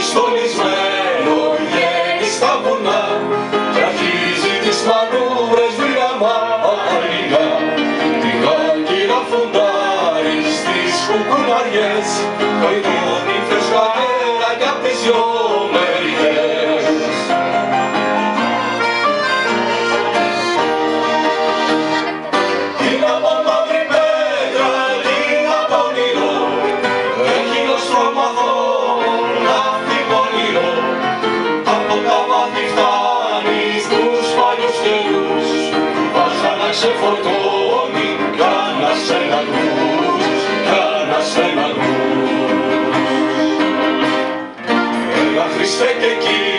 Estou lhes. σε φορτώνει κάνας σε λαγούς, κάνας σε λαγούς. Έλα Χριστέ και Κύριε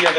the other